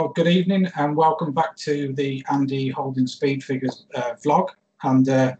Well, good evening and welcome back to the Andy Holding Speed Figures uh, vlog. And uh,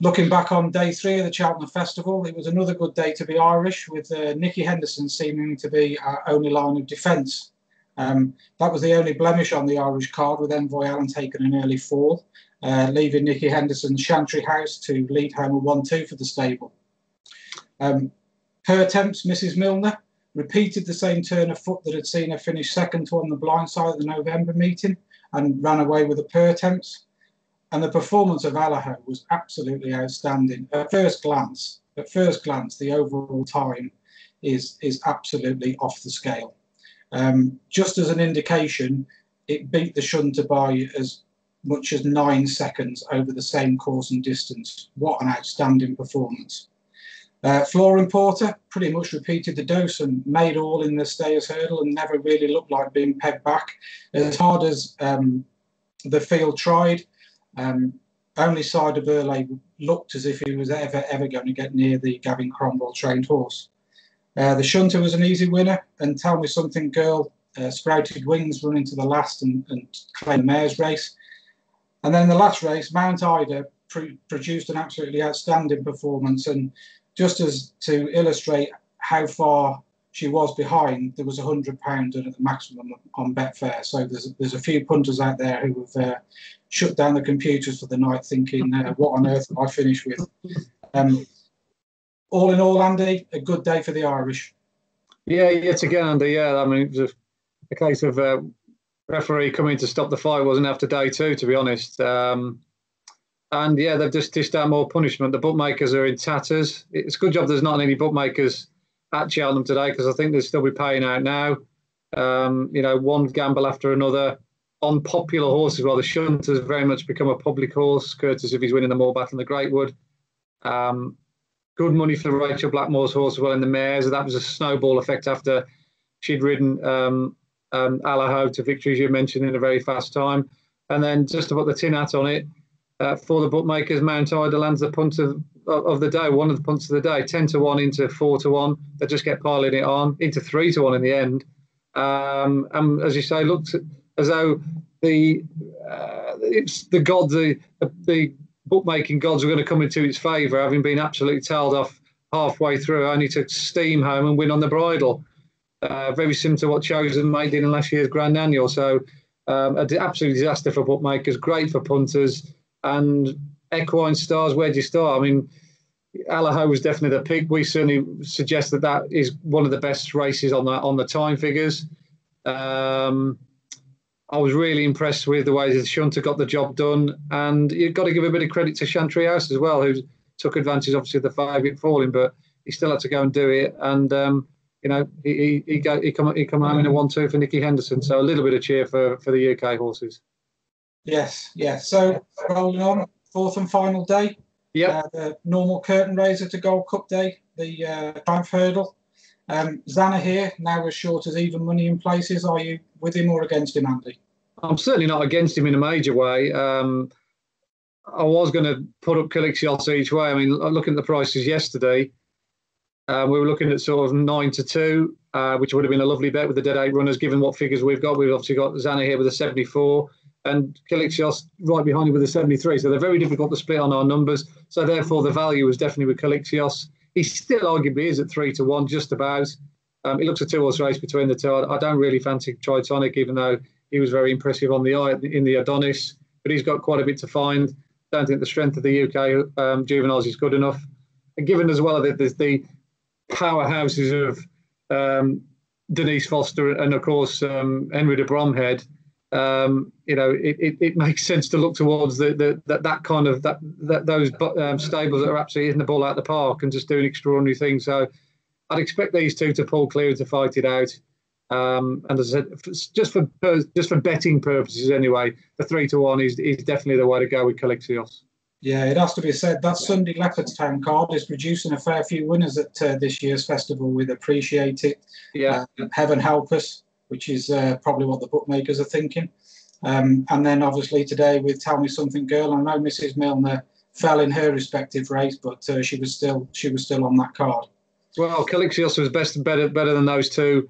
looking back on day three of the Cheltenham Festival, it was another good day to be Irish with uh, Nicky Henderson seeming to be our only line of defence. Um, that was the only blemish on the Irish card with Envoy Allen taking an early fall, uh, leaving Nicky Henderson's Chantry House to lead home a 1-2 for the stable. Um, Pertemps, Mrs Milner, repeated the same turn of foot that had seen her finish second to on the blind side at the November meeting and ran away with the Pertemps. And the performance of Allaho was absolutely outstanding. At first glance, at first glance, the overall time is is absolutely off the scale. Um, just as an indication, it beat the Shunter by as much as nine seconds over the same course and distance. What an outstanding performance. Uh, Flooring Porter pretty much repeated the dose and made all in the stayers hurdle and never really looked like being pegged back. As hard as um, the field tried, um, only Sire Du Berlais looked as if he was ever, ever going to get near the Gavin Cromwell trained horse. Uh, the Shunter was an easy winner, and Telmesomethinggirl uh, sprouted wings running to the last and, and claimed mare's race. And then the last race, Mount Ida produced an absolutely outstanding performance and just as to illustrate how far she was behind, there was a hundred pound at the maximum on Betfair. So there's there's a few punters out there who have uh, shut down the computers for the night, thinking, uh, "What on earth I finish with?" Um, all in all, Andy, a good day for the Irish. Yeah, yet again, Andy. Yeah, I mean, it was a, a case of uh, referee coming to stop the fight. wasn't after day two, to be honest. Um, and yeah, they've just dished out more punishment. The bookmakers are in tatters. It's a good job there's not any bookmakers at Cheltenham today because I think they'll still be paying out now. Um, you know, one gamble after another on popular horses. Well, the Shunt has very much become a public horse, courtesy of his winning the Morebattle and the Greatwood. Um, good money for Rachel Blackmore's horse as well in the mares. That was a snowball effect after she'd ridden um, um, Allaho to victory, as you mentioned, in a very fast time. And then just to put the tin hat on it, uh, for the bookmakers. Mount Ida lands the punt of, of the day, one of the punts of the day, 10 to 1 into 4 to 1. They just get piling it on into 3 to 1 in the end. Um, and as you say, looks as though the uh, it's the gods, the, the bookmaking gods are going to come into its favour, having been absolutely tailed off halfway through, only to steam home and win on the bridle. Uh, very similar to what Chosen Mate in last year's Grand Annual. So, um, an absolute disaster for bookmakers, great for punters and equine stars, where do you start? I mean, Allaho was definitely the pick. We certainly suggest that that is one of the best races on the on the time figures. Um, I was really impressed with the way that Shunter got the job done, and you've got to give a bit of credit to Chantry House as well, who took advantage, obviously, of the favourite falling, but he still had to go and do it. And um, you know, he he he, he come he come home in a one-two for Nicky Henderson. So a little bit of cheer for for the UK horses. Yes, yes. So rolling on, fourth and final day. Yeah. Uh, the normal curtain raiser to Gold Cup day, the uh, Triumph Hurdle. Um, here now as short as even money in places. Are you with him or against him, Andy? I'm certainly not against him in a major way. Um, I was going to put up Quilixios each way. I mean, looking at the prices yesterday, uh, we were looking at sort of nine to two, uh, which would have been a lovely bet with the dead eight runners, given what figures we've got. We've obviously got Zanahiyr with a 74 and Quilixios right behind him with a 73. So they're very difficult to split on our numbers. So therefore, the value is definitely with Quilixios. He still arguably is at three to one, just about. Um, it looks a two-horse race between the two. I, I don't really fancy Tritonic, even though he was very impressive on the eye in the Adonis. But he's got quite a bit to find. Don't think the strength of the UK um, juveniles is good enough. And given as well that there's the powerhouses of um, Denise Foster and of course um, Henry de Bromhead, um, you know, it, it, it, makes sense to look towards the, the that, that kind of that, that those um, stables that are absolutely hitting the ball out of the park and just doing extraordinary things. So I'd expect these two to pull clear to fight it out. Um, and as I said, just for just for betting purposes anyway, the three to one is is definitely the way to go with Quilixios. Yeah, it has to be said that Sunday Leopardstown card is producing a fair few winners at uh, this year's festival. With Appreciate It, yeah, uh, Heaven Help Us, which is uh, probably what the bookmakers are thinking. Um, and then obviously today with Telmesomethinggirl, I know Mrs. Milner fell in her respective race, but uh, she was still she was still on that card. Well, Quilixios was best better better than those two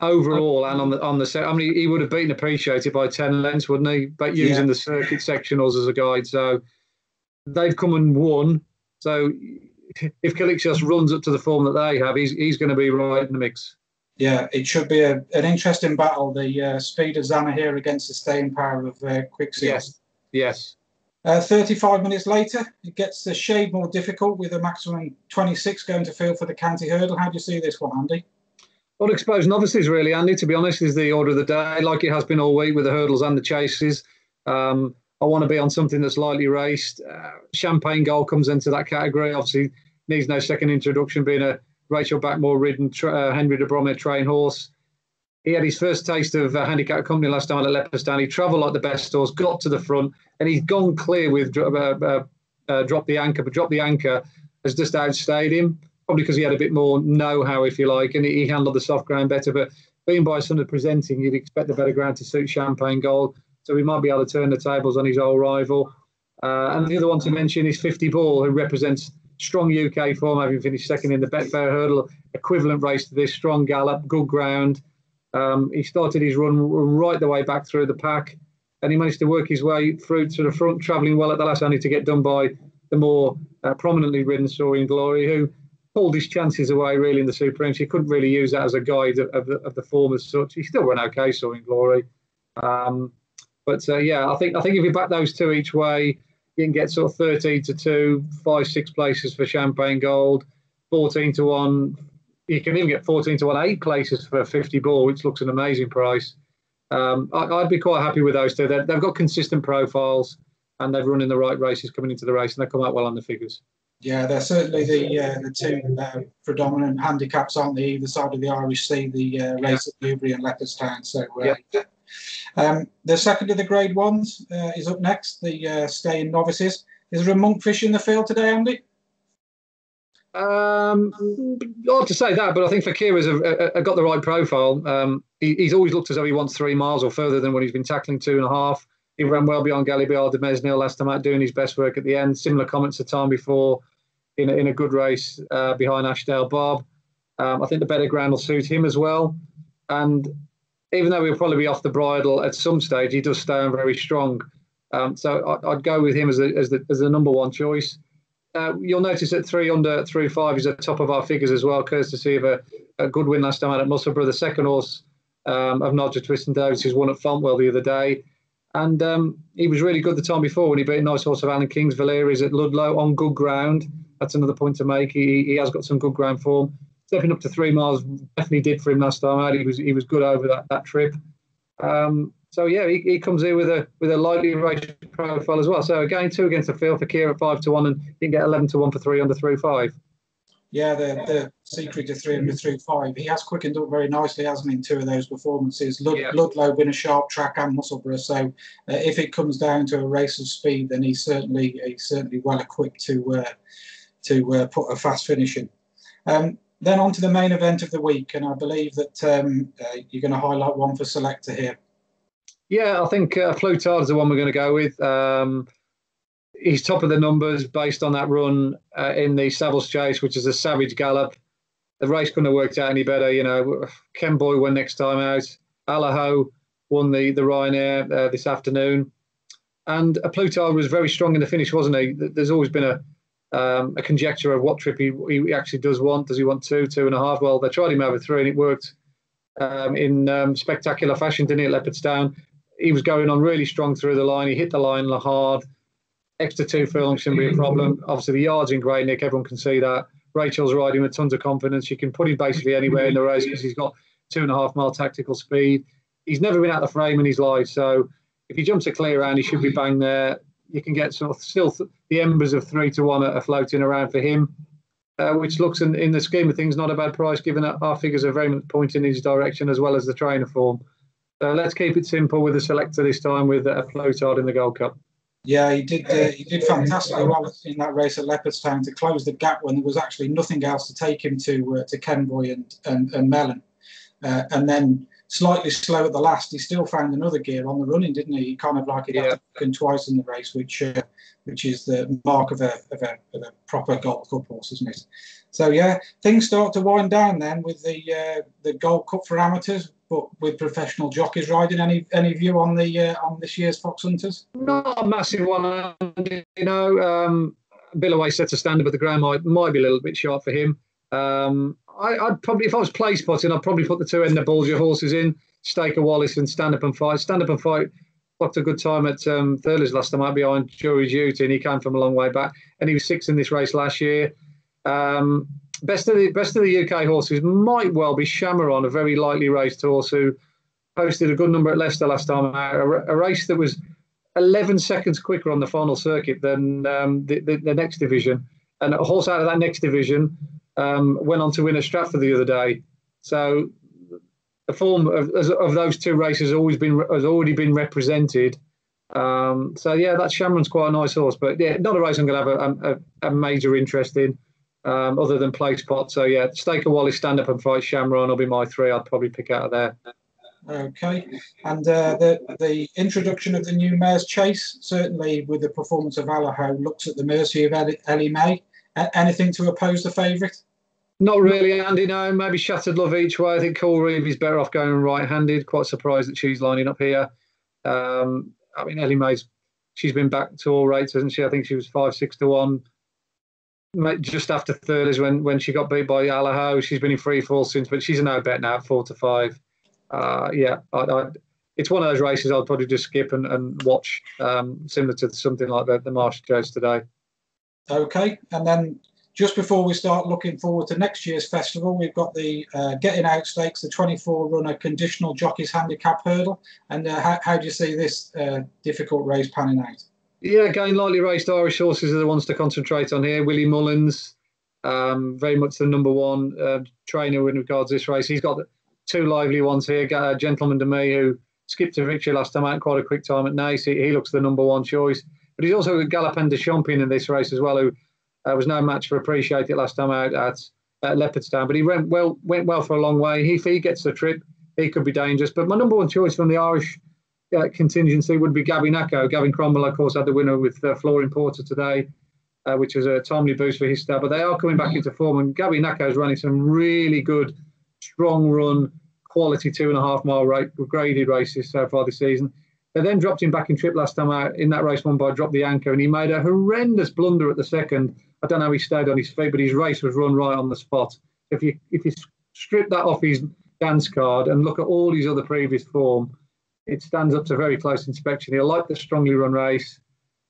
overall and on the on the set. I mean, he would have been appreciated by ten lengths, wouldn't he? But using yeah. the circuit sectionals as a guide, so they've come and won. So if Quilixios runs up to the form that they have, he's he's going to be right in the mix. Yeah, it should be a, an interesting battle. The uh, speed of Zanahiyr against the staying power of uh, Quicksilver. Yes, yes. Uh, 35 minutes later, it gets a shade more difficult with a maximum 26 going to field for the county hurdle. How do you see this one, Andy? Unexposed novices, really, Andy, to be honest, is the order of the day, like it has been all week with the hurdles and the chases. Um, I want to be on something that's lightly raced. Uh, Champagne Gold comes into that category. Obviously, needs no second introduction, being a Rachel Blackmore ridden uh, Henry de Bromhead train horse. He had his first taste of uh, handicap company last time at Leopardstown. He travelled like the best horse, got to the front, and he's gone clear with uh, uh, uh, drop the anchor. But drop the anchor has just outstayed him probably because he had a bit more know-how, if you like, and he handled the soft ground better. But being by of presenting, you'd expect the better ground to suit Champagne Gold, so he might be able to turn the tables on his old rival. Uh, and the other one to mention is 50 Ball, who represents strong UK form, having finished second in the Betfair Hurdle, equivalent race to this, strong gallop, good ground. Um, he started his run right the way back through the pack, and he managed to work his way through to the front, travelling well at the last, only to get done by the more uh, prominently ridden Soaring Glory, who pulled his chances away really in the Supremes. He couldn't really use that as a guide of, of, the, of the form as such. He still ran okay, Soaring Glory. Um, but uh, yeah, I think I think if you back those two each way, you can get sort of 13 to 2, 5, 6 places for Champagne Gold, 14 to 1. You can even get 14 to 1, 8 places for 50 ball, which looks an amazing price. Um, I, would be quite happy with those two. they have got consistent profiles and they've run in the right races coming into the race and they come out well on the figures. Yeah, they're certainly the uh, the two uh, predominant handicaps on the either side of the Irish Sea, the uh, race at Newbury and Leopardstown. So uh, yeah. um, the second of the Grade Ones uh, is up next. The uh, staying novices. Is there a monkfish in the field today, Andy? Um, hard to say that, but I think Fakira's a, a, got the right profile. Um, he, he's always looked as though he wants three miles or further than when he's been tackling two and a half. He ran well beyond Gaillard Du Mesnil last time out, doing his best work at the end. Similar comments the time before in a, in a good race uh, behind Ashdale Bob. Um, I think the better ground will suit him as well. And even though he'll probably be off the bridle at some stage, he does stay on very strong. Um, so I, would go with him as, a, as, the, as the number one choice. Uh, you'll notice that three under three five is at top of our figures as well, courtesy of a, a good win last time out at Musselburgh. The second horse um, of Nodger Twiston-Davies, who's won at Fontwell the other day. And um, he was really good the time before when he beat a nice horse of Alan King's Valeri's at Ludlow on good ground that's another point to make. He, he has got some good ground form. Stepping up to three miles definitely did for him last time out. He was he was good over that that trip. Um, so yeah, he, he comes in with a with a lightly rated profile as well. So again, two against the field for Kier at five to one, and you can get eleven to one for three under three five. Yeah, the, the secret to three under through five. He has quickened up very nicely, hasn't he, in two of those performances. Lud, yeah. Ludlow been a sharp track and Musselburgh. So uh, if it comes down to a race of speed, then he's certainly he's certainly well equipped to uh, to uh, put a fast finish in. Um, then on to the main event of the week, and I believe that um, uh, you're going to highlight one for selector here. Yeah, I think uh, is the one we're going to go with. Um, he's top of the numbers based on that run uh, in the Savills Chase, which is a savage gallop. The race couldn't have worked out any better. You know, Kemboy won next time out. Allaho won the the Ryanair uh, this afternoon, and A Plus Tard was very strong in the finish, wasn't he? There's always been a um, a conjecture of what trip he, he actually does want. Does he want two, two and a half? Well, they tried him over three and it worked um, in um, spectacular fashion, didn't it, Leopardstown? He was going on really strong through the line. He hit the line hard. Extra two furlongs shouldn't be a problem. Obviously, the yard's in great nick. Everyone can see that. Rachel's riding with tons of confidence. You can put him basically anywhere in the race because he's got two and a half mile tactical speed. He's never been out of the frame in his life. So if he jumps a clear round, he should be bang there you can get sort of still th- the embers of three to one are floating around for him, uh, which looks in, in the scheme of things not a bad price given that our figures are very much pointing in his direction as well as the trainer form. So let's keep it simple with the selector this time with A Plus Tard in the Gold Cup. Yeah, he did. Uh, he did fantastically well in that race at Leopardstown to close the gap when there was actually nothing else to take him to uh, to Kemboy and and, and Melon, uh, and then slightly slow at the last, he still found another gear on the running, didn't he? He kind of like it yeah. happened twice in the race, which uh, which is the mark of a, of a, of a proper Gold Cup horse, isn't it? So yeah, things start to wind down then with the uh, the Gold Cup for amateurs. but with professional jockeys riding. Any any view on the uh, on this year's Fox Hunters? Not a massive one, you know. Um, Billaway set a standard, but the ground might might be a little bit sharp for him. Um, I, would probably, if I was play spotting, I'd probably put the two Edna your horses in, Staker Wallace and Stand Up and Fight. Stand Up and Fight Got a good time at um, Thurles last time out behind Jury Duty, and he came from a long way back. And he was sixth in this race last year. Um, best of the best of the UK horses might well be Shamaron, a very lightly raced horse who posted a good number at Leicester last time out. A, a race that was 11 seconds quicker on the final circuit than um, the, the, the, next division. And a horse out of that next division um, went on to win a Stratford the other day. So the form of, of those two races has always been has already been represented. Um, so yeah, that Shamron's quite a nice horse, but yeah, not a race I'm going to have a, a, a major interest in, um, other than play spot. So yeah, Staker Wally, stand up and fight Shamron will be my three. I'd probably pick out of there. Okay, and uh, the the introduction of the new Mares Chase certainly with the performance of Allaho looks at the mercy of Ellie, Elimay. A- anything to oppose the favourite? Not really, Andy. No, maybe shattered love each way. I think Cool is better off going right-handed. Quite surprised that she's lining up here. Um, I mean, Elimay's she's been back to all rates, hasn't she? I think she was five six to one. Just after third is when when she got beat by Allaho. She's been in free fall since, but she's a no bet now, four to five. Uh, yeah, I, I, it's one of those races I'd probably just skip and, and watch, um, similar to something like the, the Marsh Joes today. Okay, and then just before we start looking forward to next year's festival, we've got the uh, Getting Out Stakes, the 24 runner conditional jockeys handicap hurdle. And uh, how, how, do you see this uh, difficult race panning out? Yeah, again, lightly raced Irish horses are the ones to concentrate on here. Willie Mullins, um, very much the number one uh, trainer in regards to this race. He's got two lively ones here. A gentleman to me who skipped a victory last time out, quite a quick time at Naas. He, he looks the number one choice. But he's also got Galopin de Champion in this race as well, who uh, was no match for Appreciate It last time out at, at Leopardstown, but he went well went well for a long way. If he gets the trip, he could be dangerous. But my number one choice from the Irish uh, contingency would be Gabby-Naco. Gavin Cromwell, of course, had the winner with uh, Flooring Porter today, uh, which was a timely boost for his star. But they are coming back into form, and Gabby-Naco is running some really good, strong run, quality two and a half mile rate, graded races so far this season. They then dropped him back in trip last time out in that race won by Drop the Anchor, and he made a horrendous blunder at the second I don't know how he stayed on his feet, but his race was run right on the spot. If you if you strip that off his dance card and look at all his other previous form, it stands up to very close inspection. He'll like the strongly run race,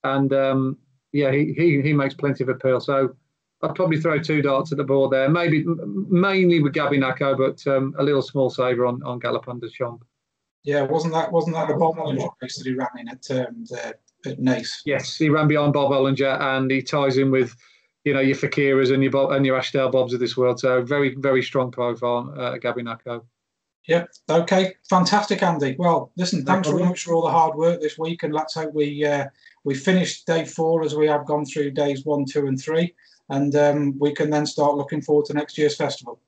and um, yeah, he, he he makes plenty of appeal. So I'd probably throw two darts at the board there, maybe mainly with Gabby-Naco, but um, a little small saver on on Galopin Des Champs. Yeah, wasn't that wasn't that the Bob race that he ran in at um, the, at Naas? Yes, he ran behind Bob Olinger, and he ties in with you know your Fakiras and your Bob, and your Ashdale Bobs of this world. So very very strong profile, uh, Gabby-Naco. Yeah. Okay. Fantastic, Andy. Well, listen. Thanks very much for all the hard work this week, and let's hope we uh, we finish day four as we have gone through days one, two, and three, and um, we can then start looking forward to next year's festival.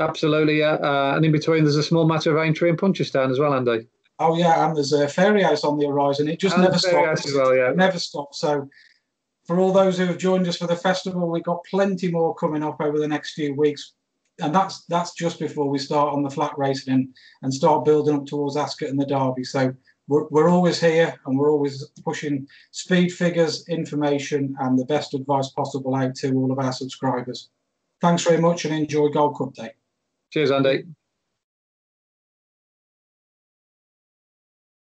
Absolutely, yeah. Uh, and in between, there's a small matter of Aintree and Punchestown as well, Andy. Oh yeah, and there's a Fairyhouse on the horizon. It just and never stops. As well, yeah. It never stops. So for all those who have joined us for the festival, we've got plenty more coming up over the next few weeks. And that's that's just before we start on the flat racing and, and start building up towards Ascot and the Derby. So we're, we're always here and we're always pushing speed figures, information, and the best advice possible out to all of our subscribers. Thanks very much and enjoy Gold Cup Day. Cheers, Andy.